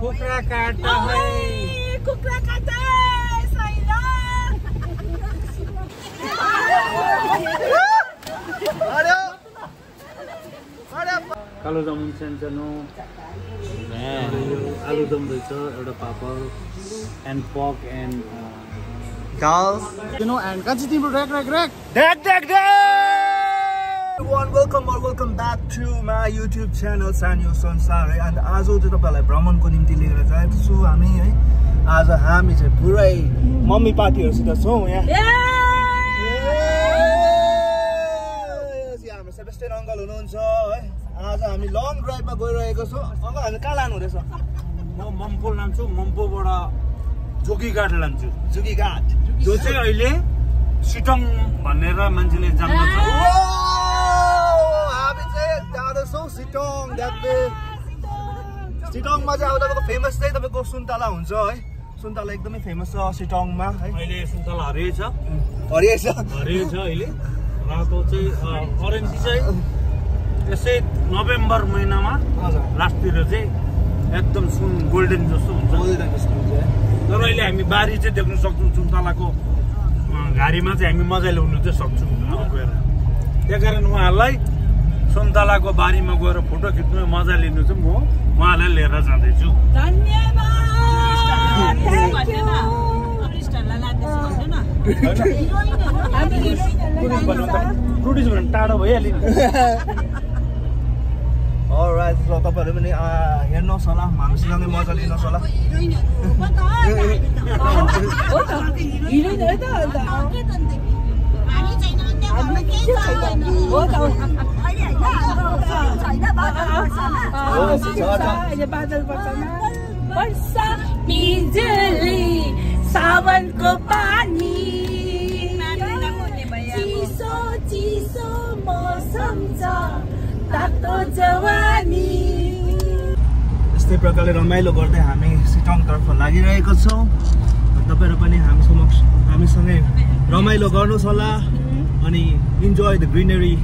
कुखुरा काट्दा है। कुखुरा काट्दै छैन कालो जामुन सानसानो आलुदम रहेछ एउटा पापड एन्ड पक and dal you know and कहाँ चाहिँ तिम्रो ऱ्याक ऱ्याक ऱ्याक Dad, dad, dad! Everyone, welcome or welcome back to my YouTube channel सान्यो संसार है अन्त आज चाहिँ तपाईँहरूलाई भ्रमणको निम्ति लिएर गएको छु हामी है। आज हामी चाहिँ पुरै मम्मी पार्टीहरूसित छौँ यहाँ। हाम्रो सेबेस्टियन अङ्कल हुनुहुन्छ है। आज हामी लङ ड्राइभमा गइरहेको छौँ। अङ्कल हामी कहाँ लानु हुँदैछ? म मम्पो लान्छु मम्पोबाट जोगीघाट लान्छु। जुगी घाट जो चाहिँ अहिले सिटङ भनेर मान्छेले जान्दछ। चाहिँ जाँदैछौँ सिटोङ सिटोङमा चाहिँ अब तपाईँको फेमस चाहिँ तपाईँको सुन्तला हुन्छ है सुन्तला एकदमै फेमस छ सिटोङमा है अहिले सुन्तला हरियो छ। हरियो छ? हरियो छ अहिले। रातो चाहिँ अरेन्ज चाहिँ यसै नोभेम्बर महिनामा लास्टतिर चाहिँ एकदम सुन गोल्डन जस्तो हुन्छ। गोल्डन जस्तो हुन्छ है। तर अहिले हामी बारी चाहिँ देख्न सक्छौँ सुन्तलाको घारीमा चाहिँ हामी मजाले उड्नु चाहिँ सक्छौँ। गएर त्यही कारण उहाँहरूलाई सुन्तलाको बारीमा गएर फोटो खिच्नु मजा लिनु चाहिँ म उहाँलाई लिएर जाँदैछु। टुरिस्ट भने टाढो भइहाल्यो so तपाईँहरू पनि हेर्नुहोस् होला हामीसँगै मजा लिनुहोस् होला। बिजुली सावनको पानी चिसो चिसो मौसम छ तातो जवानी यस्तै प्रकारले रमाइलो गर्दै हामी सिटङतर्फ लागिरहेको छौँ। तपाईँहरू पनि हामी समक्ष हामीसँगै रमाइलो गर्नुहोस् होला। अनि इन्जोय द ग्रिनरी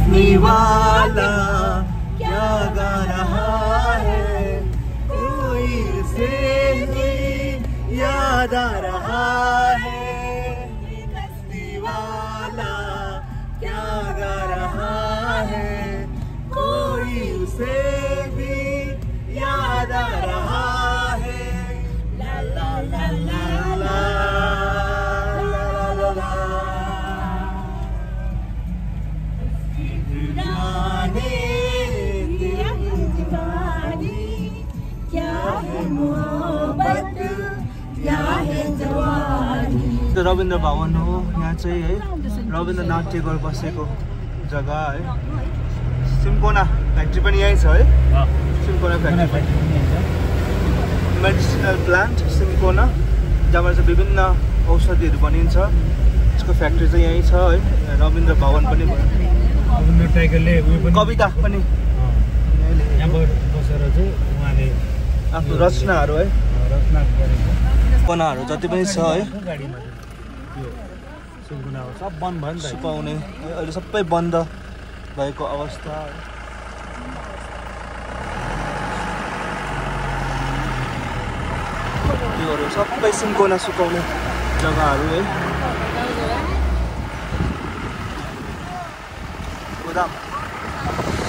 हंसने वाला क्या गा रहा है? कोई से ही याद आ रहा है। हंसने वाला क्या गा रहा है? कोई उसे रविन्द्र भवन हो। यहाँ चाहिँ है रविन्द्र नाथ टेगोर बसेको जग्गा है। सिम्कोना फ्याक्ट्री पनि यहीँ छ है। Cinchona factory. Medicinal plant cinchona जहाँबाट चाहिँ विभिन्न औषधिहरू बनिन्छ। यसको फ्याक्ट्री चाहिँ यहीँ छ है। रविन्द्र भवन पनि भयो। रविन्द्र टाइगरले कविता पनि। बसेर चाहिँ उहाँले आफ्नो रचनाहरू है। रचना जति पनि छ है। हो सब बन्द भयो नि त सुपाउने है, अहिले सबै बन्द भएको अवस्था। है। त्योहरू सबै सिन्कोना सुकाउने जग्गाहरू है। गोदाम।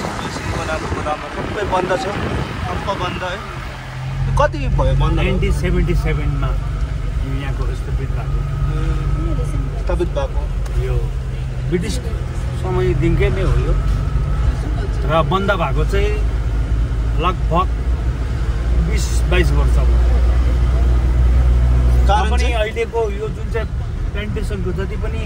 सबै सिन्कोनाको गोदाममा सबै बन्द छ। सम्प बन्द है। कति भयो बन्द? नाइन्टिन सेभेन्टी सेभेनमा यो यहाँको स्थापित भएको स्थापित भएको? यो ब्रिटिस समयदेखिकै नै हो यो। र बन्द भएको चाहिँ लगभग बिस बाइस वर्ष भयो। कारण पनि अहिलेको यो जुन चाहिँ प्लान्टेसनको जति पनि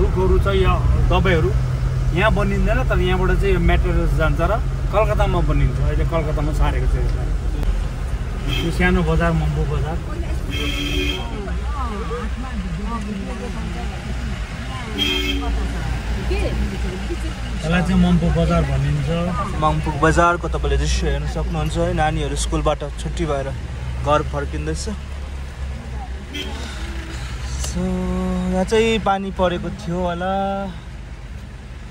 रुखहरू छ या दबाईहरू यहाँ बनिँदैन तर यहाँबाट चाहिँ यो मेटेरियल्स जान्छ र कलकत्तामा बनिन्छ। अहिले कलकत्तामा सारेको छ यसलाई। यो सानो बजार मम्बु बजार। यसलाई चाहिँ मम्पु बजार भनिन्छ। मङपुग बजारको तपाईँले दृश्य हेर्न सक्नुहुन्छ। है नानीहरू स्कुलबाट छुट्टी भएर घर फर्किँदैछ। सो यहाँ चाहिँ पानी परेको थियो होला।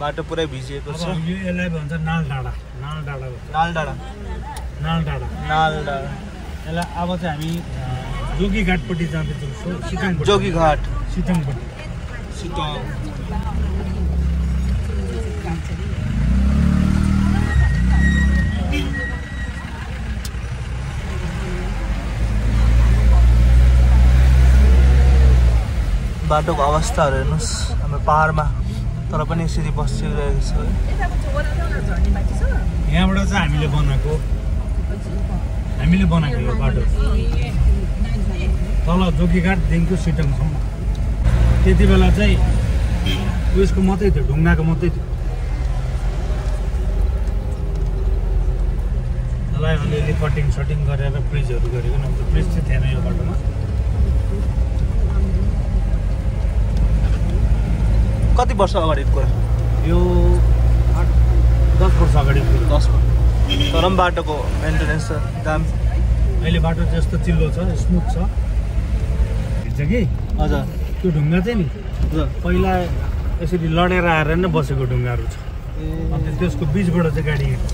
बाटो पुरै भिजिएको छ। यो यसलाई भन्छ नाल डाँडा। नाल डाँडा नाल डाँडा। नाल डाँडा। नाल डाँडा। यसलाई अब चाहिँ हामी अ, जोगीघाटपट्टि जाँदैछौँ सो- सिटोङपट्टि जोगीघाट। सिटोङपट्टि सिटोङ बाटोको अवस्थाहरू हेर्नुहोस् हाम्रो पाहाडमा तर पनि यसरी बसिरहेको छ। है यहाँबाट चाहिँ हामीले बनाएको हामीले बनाएको यो बाटो। तल जोगीघाटदेखिको सिटोङसम्म। त्यति बेला चाहिँ उयसको मात्रै थियो ढुङ्गाको मात्रै थियो। यसलाई अलिअलि कटिङ सटिङ गरेर ब्रिजहरू गरेको नभए त ब्रिज चाहिँ थिएन यो बाटोमा। कति वर्ष अगाडिको कुरा यो आठ दस वर्ष अगाडि थियो दस वर्ष। तर पनि बाटोको मेन्टेनेन्स दाम अहिले बाटो चाहिँ यस्तो चिल्लो छ स्मुथ छ। हिँड्छ कि? हजुर। त्यो ढुङ्गा चाहिँ नि हजुर। पहिला यसरी लडेर आएर नै बसेको ढुङ्गाहरू छ। अन्त त्यसको बिचबाट चाहिँ गाडी हिँड्छ।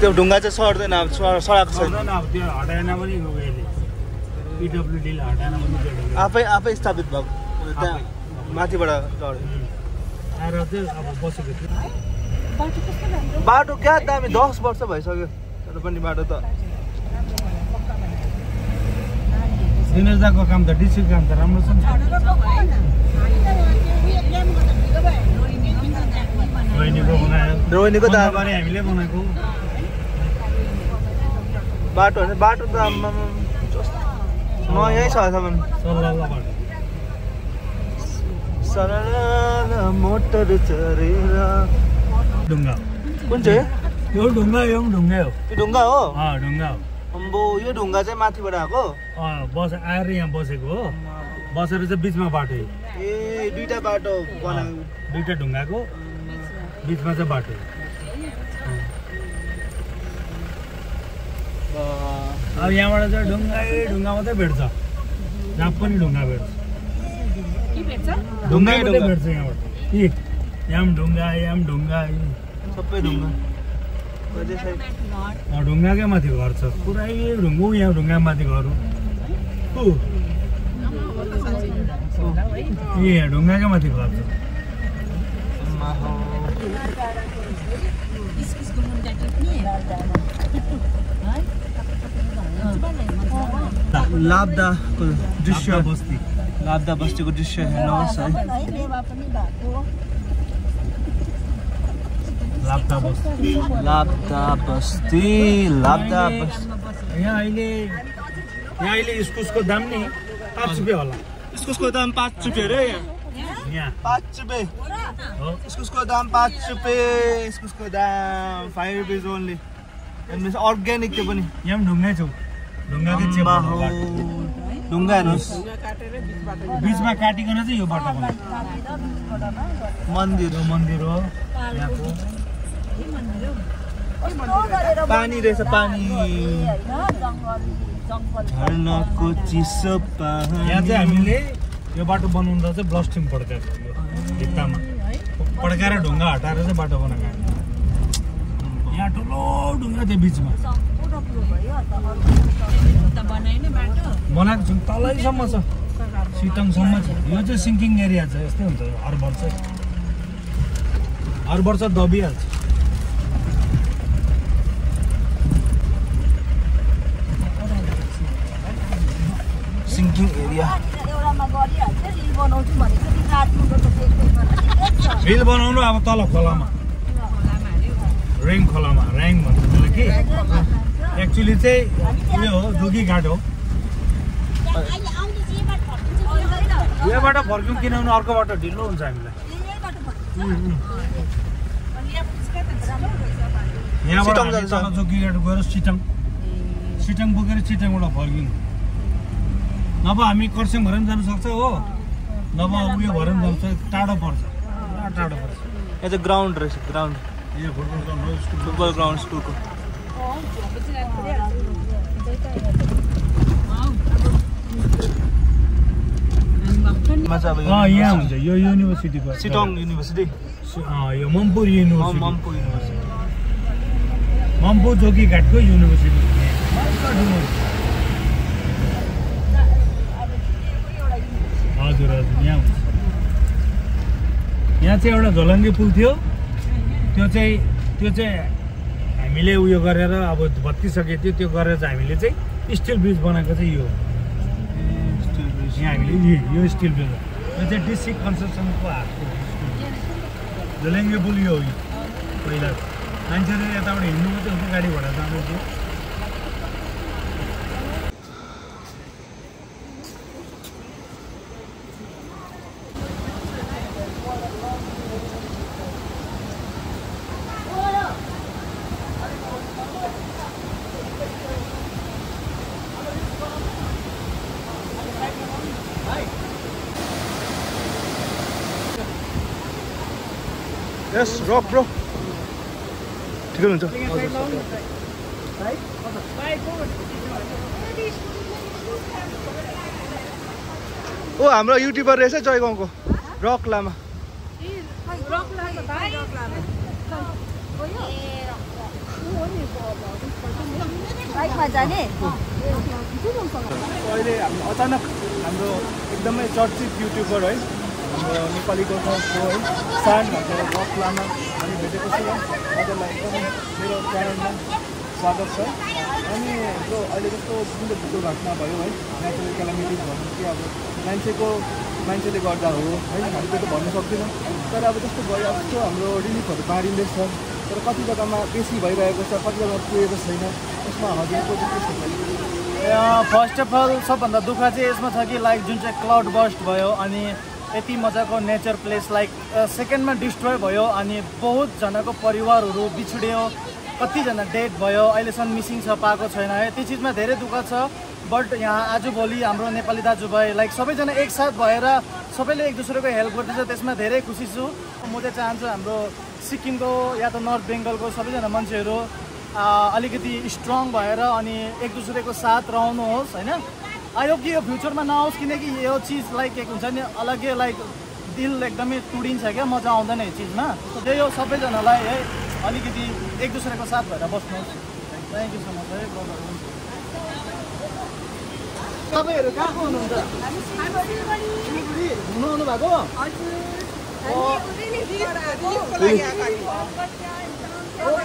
त्यो ढुङ्गा चाहिँ सर्दैन अब सडाएको छैन अब त्यो हटाएन पनि हटाएन पनि आफै आफै स्थापित भएको। त्यहाँ माथिबाट आएर चाहिँ अब बसेको थियो। बाटो क्या दामी दस वर्ष भइसक्यो। तर पनि बाटो त दिनेश दाको काम त डिसीको काम त राम्रो छ रोहिणीको त हामीले बनाएको। बाटो भने बाटो त जस्तो। नयाँ छ मोटर चढेर। ढुङ्गा कुन चाहिँ? यो ढुङ्गा यो ढुङ्गै हो। ढुङ्गा हो? ढुङ्गा हो। अम्बो यो ढुङ्गा चाहिँ माथिबाट आएको? बस आएर यहाँ बसेको हो। बसेर चाहिँ बिचमा बाटो यो। ए दुइटा बाटो बनाएको दुइटा ढुङ्गाको बिचमा चाहिँ बाटो अब यहाँबाट चाहिँ ढुङ्गै ढुङ्गा मात्रै भेट्छ। जहाँ पनि ढुङ्गा भेट्छ। ढुङ्गै। भेट्छ यहाँबाट। यी यहाँ पनि ढुङ्गा यहाँ पनि ढुङ्गा। सबै ढुङ्गा। ढुङ्गाकै माथि घर छ। पुरै ढुङ्गा यहाँ ढुङ्गा माथि घर हो। ए यहाँ ढुङ्गाकै माथि घर छ। लाब्दाको दृश्य। बस्ती। लाब्दा बस्तीको दृश्य हेर्नुहोस् है। लाप्चा बस्ती लाब्दा बस्ती यहाँ अहिले यहाँ अहिले इस्कुसको दाम नि पाँच रुपियाँ होला इस्कुसको दाम पाँच रुपियाँ अरे यहाँ पाँच रुपियाँ हो इस्कुसको दाम पाँच रुपियाँ इस्कुसको दाम फाइभ रुपिज ओन्ली अर्ग्यानिक त्यो पनि यहाँ पनि ढुङ्गै छौ ढुङ्गाकै चेप अम्मा हो। ढुङ्गा हेर्नुहोस् बिचमा काटिकन चाहिँ यो बाटो मन्दिर यो मन्दिर हो यहाँको पानी रहेछ पानी। झर्नाको चिसो पानी। यहाँ चाहिँ हामीले यो बाटो बनाउँदा चाहिँ ब्लस्टिङ पड्काएको यो भित्तामा। पड्काएर ढुङ्गा हटाएर चाहिँ बाटो बनाएको। यहाँ ठुलो ढुङ्गा थियो बिचमा। बनाएको छौँ तलैसम्म छ। सिटङसम्म छ। यो चाहिँ सिङ्किङ एरिया छ। यस्तै हुन्छ हर वर्ष। हर वर्ष दबिहाल्छ। सिङ्किङ एरिया बिल बनाउनु अब तल खोलामा रेङ खोलामा ऱ्याङ भन्छ त्यसलाई कि एक्चुली चाहिँ उयो हो दुगी घाट हो यहाँबाट फर्क्यौँ किनभने अर्को बाटो ढिलो हुन्छ हामीलाई यहाँबाट। तल जोगीघाट गएर सिटङ सिटङ पुगेर सिटङबाट फर्क्यौँ नभए हामी कर्सियङ भएर पनि जानु सक्छ हो। नभए उयो भएर पनि जानु सक्छ। टाढो पर्छ। पुरा टाढो पर्छ। यहाँ चाहिँ ग्राउन्ड रहेछ ग्राउन्ड। यो फुटबल ग्राउन्ड हो स्कुल फुटबल ग्राउन्ड स्कुलको। यहाँ हुन्छ। यो युनिभर्सिटीको सिटोङ युनिभर्सिटी अँ, यो मम्पुर युनिभर्सिटी मम्पू युनिभर्सिटी मम्पू जोगीघाटको युनिभर्सिटी यहाँ हुन्छ यहाँ चाहिँ एउटा झोलङ्गे पुल थियो त्यो चाहिँ त्यो चाहिँ हामीले उयो गरेर अब भत्किसकेको थियो त्यो गरेर चाहिँ हामीले चाहिँ स्टिल ब्रिज बनाएको चाहिँ यो हो। यहाँ हामीले यो- स्टिल ब्रिज। यो चाहिँ डिस्ट्रिक्ट कन्स्ट्रक्सनको हातको स्टिल ब्रिज। झोलङ्गे पुल यो पहिला मान्छेहरू यताबाट हिँड्नु मात्रै गाडी घोडा जाँदै थियो यस रक ब्रो ठिकै हुन्छ ओ हाम्रो युट्युबर रहेछ जयगाउँको रक लामा अहिले हामी अचानक हाम्रो एकदमै चर्चित युट्युबर है हाम्रो नेपाली गोर्खाको है सान भन्छ रक लामा हामी भेटेको छु। हजुरलाई एकदमै मेरो च्यानलमा स्वागत छ। अनि हाम्रो अहिले जस्तो जुन चाहिँ भुटो घटना भयो है नेचुरल क्यालामिटिज भन्नु कि अब मान्छेको मान्छेले गर्दा हो। है हामी त्यो त भन्नु सक्दैनौँ। तर अब जस्तो भयो अब जस्तो हाम्रो रिलिफहरू बाँडिँदैछ तर कति जग्गामा बेसी भइरहेको छ कति जग्गामा पुगेको छैन यसमा हजुरको के छ फर्स्ट अफ अल सबभन्दा दुःख चाहिँ यसमा छ कि लाइक जुन चाहिँ क्लाउड बस्ट भयो अनि यति मजाको नेचर प्लेस लाइक सेकेन्डमा डिस्ट्रोय भयो अनि बहुतजनाको परिवारहरू बिछुड्यो कतिजना डेड भयो अहिलेसम्म मिसिङ छ पाएको छैन। है त्यो चिजमा धेरै दुःख छ बट यहाँ आजभोलि हाम्रो नेपाली दाजुभाइ लाइक सबैजना एकसाथ भएर सबैले एक दुसरेको हेल्प गर्दैछ त्यसमा धेरै खुसी छु। म चाहिँ चाहन्छु हाम्रो सिक्किमको या त नर्थ बेङ्गलको सबैजना मान्छेहरू अलिकति स्ट्रङ भएर अनि एक दुसरेको साथ रहनुहोस् होइन? आयो कि यो फ्युचरमा नआओस् किनकि यो चिज लाइक एक हुन्छ नि अलग्गै लाइक दिल एकदमै तुडिन्छ क्या मजा आउँदैन यो चिजमा। त्यही हो सबैजनालाई है अलिकति एक दुसरेको साथ भएर बस्नुहोस्। थ्याङ्क यू सो मच है ब्रदर तपाईँहरू कहाँको हुनुहुन्छ? घुम्नु आउनु भएको?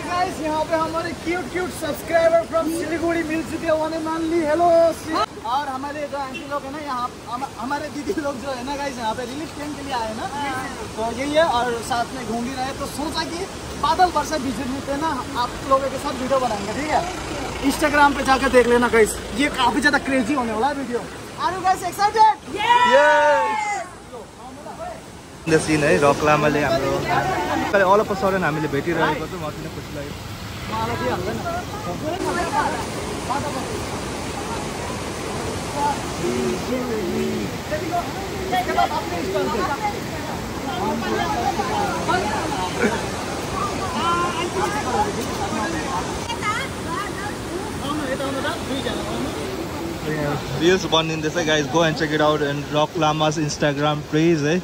गाइस यहाँ पे हमारे cute cute subscriber from Siliguri मिल चुके हैं। वन एंड ओनली हेलो और हमारे जो आंटी लोग है ना यहाँ हमारे दीदी लोग जो है ना गाइस यहाँ पे रिलीफ कैंप के लिए आए ना। तो यही है और साथ में घूम भी रहे तो सोचा कि बादल वर्षा में पे ना आप लोगों के साथ वीडियो बनाएँगे ठीक है? इंस्टाग्राम पे जाकर देख लेना गाइस ये काफ़ी ज़्यादा क्रेजी होने वाला है video are you guys excited the scene है रक लामाले हाम्रो अल अफ सडन हामीले भेटिरहेको छौँ अति नै खुसी लाग्यो reels one in this guys go and check it out and rock lama's instagram please eh?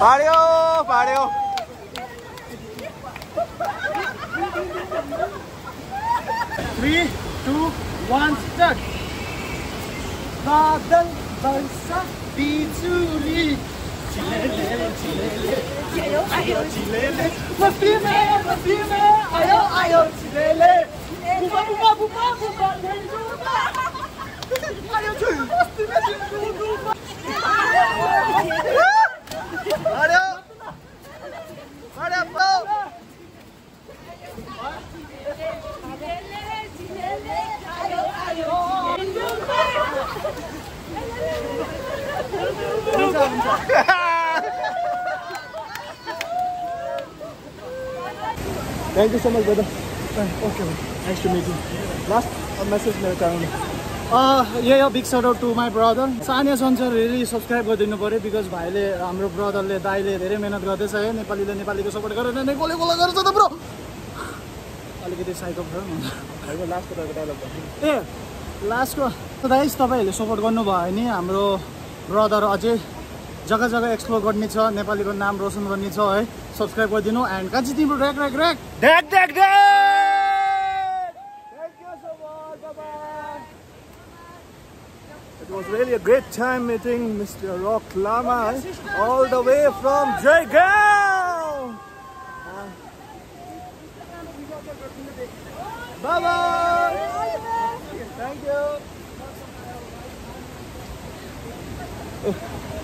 पाड्यो पाड्यो थ्री टू वान स्टार्ट बादल वर्षा बिजुली चिलेले चिलेले आयो चिलेले मस्ती में मस्ती में आयो आयो चिलेले बुबा बुबा बुबा बुबा बुबा आयो छु मस्ती में बुबा अरे अरे bro thank you so much brother okay nice to meet you last message मेरो च्यानलमा यही हो big shout out to my brother Sania सन्सर really subscribe गरिदिनु पऱ्यो बिकज भाइले हाम्रो ब्रदरले दाइले धेरै मिहिनेत गर्दैछ है। नेपालीले नेपालीको सपोर्ट गरेर नेपाली कसले गर्छ त ब्रो। अलिकति साइको भयो लास्टको तपाईँको डायलग भन्छु ए लास्टको त दाइस तपाईँहरूले सपोर्ट गर्नुभयो भने हाम्रो ब्रदर अझै जग्गा जग्गा एक्सप्लोर गर्ने छ नेपालीको नाम रोसन गर्ने छ है। सब्सक्राइब गरिदिनु एन्ड चाहिँ तिम्रो ऱ्याक ऱ्याक ऱ्याक Dad, dad, dad! a great time meeting Mr. Rock Lama eh? all the way from Jaigaon. Bye bye. Thank you.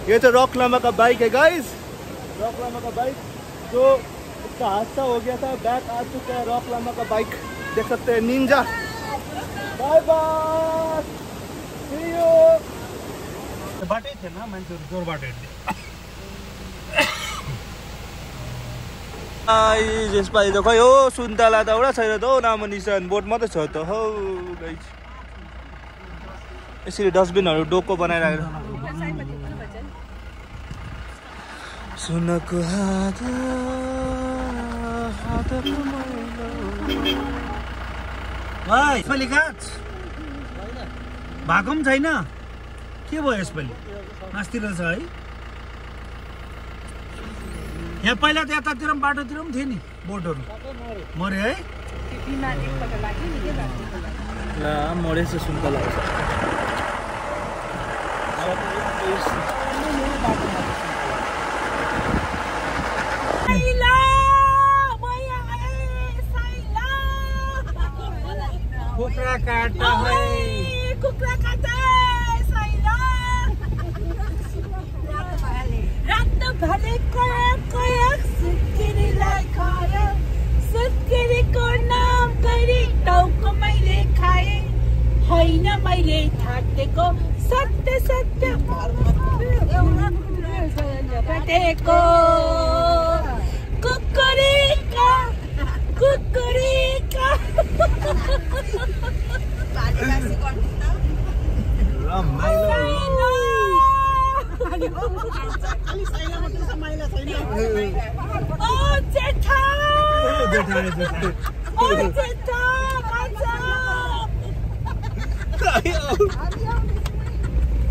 ये तो रॉक लामा का बाइक है गाइस रॉक लामा का बाइक जो इसका हादसा हो गया था बैक आ चुका है रॉक लामा का बाइक देख सकते हैं निंजा बाय बाय बाटै थिएन मान्छेहरू जोरबाट हिँड्ने यसपालि त खै हो सुन्तला त एउटा छैन त हौ नामो निशान बोट मात्रै छ त हौ यसरी डस्टबिनहरू डोको बनाइराखेर। सुनको हात भएको पनि छैन। के भयो यसपालि? मास्तिर छ है? यहाँ पहिला त यतातिर पनि बाटोतिर पनि थियो नि बोटहरू। मऱ्यो है? ला मरेछ सुन्तला कुखुरा काट है। कुखुरा काटा रातो भले कयाक कयाक सुत्केरीलाई खायो सुत्केरीको नाम गरी टाउको मैले खाएँ होइन मैले थाटेको सत्य सत्य भेटेको कुकुरीका कुकुरीका ओ जेठा ओ जेठा कान्छा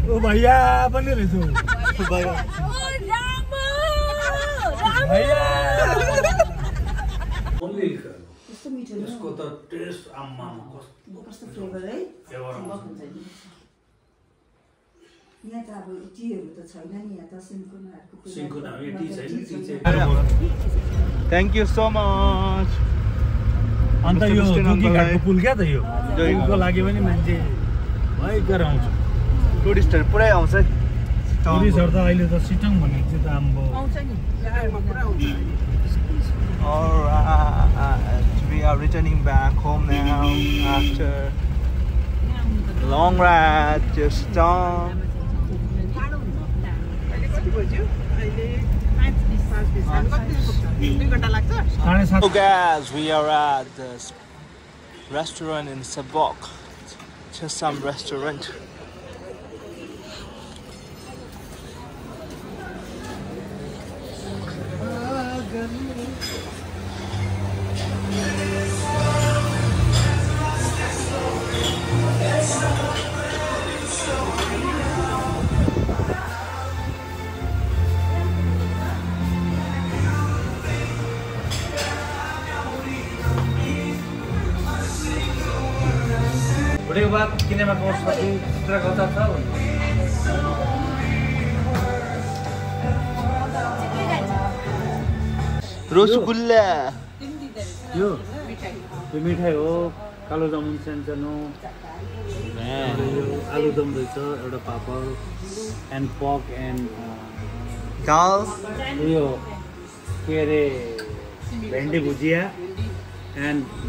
ओ भैया पनि रहेछ भैया यसको त टेस्ट आम्मा कस्तो फ्लेभर है यहाँ त अब टीहरू त छैन नि यहाँ त सिन्कोनाहरूको थ्याङ्क यू सो मच अन्त यो। पुल क्या त यो? पुलको। लागि पनि मान्छे भयङ्कर आउँछ। टुरिस्टहरू पुरै आउँछ। है टुरिस्टहरू त अहिले त सिटङ भनेको चाहिँ त आम्बो। we are returning back home now after long ride to Stone. So guys, we are at this restaurant in Sabok. Just some restaurant. छोडेको बाद किनेमा कोर्स पछि चित्रकथा छ रसगुल्ला यो यो मिठाई हो कालो जामुन यो आलुदम रहेछ एउटा पापड एन्ड पक एन्ड उयो के अरे भेन्डी भुजिया एन्ड